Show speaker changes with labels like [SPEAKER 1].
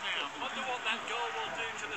[SPEAKER 1] now.